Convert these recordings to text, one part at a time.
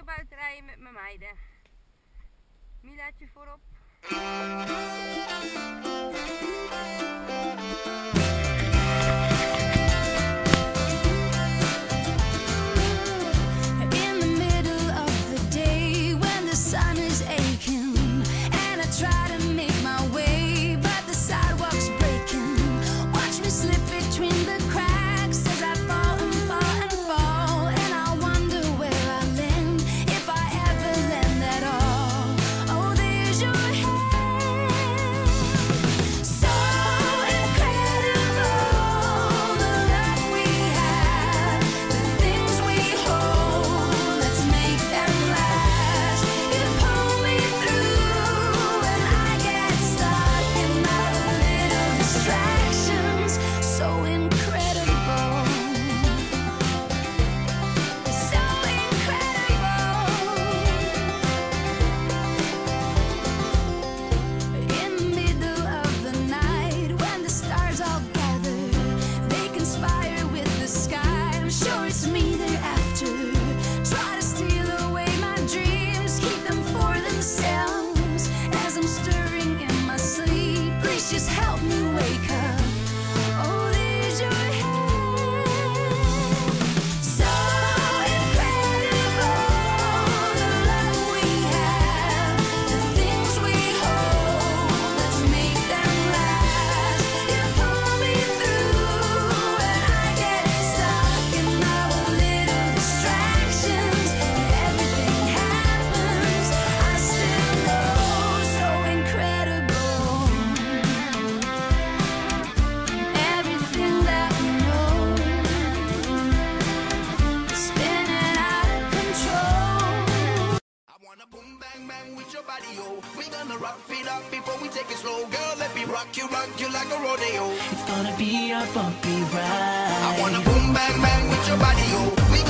lekker buiten rijden met mijn meiden. Milaatje voorop. In the middle of the day when the sun man with your body, yo. We gonna rock it up before we take it slow. Girl, let me rock you, rock you like a rodeo. It's gonna be a bumpy ride. I wanna boom, bang, bang with your body, yo.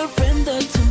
surrender to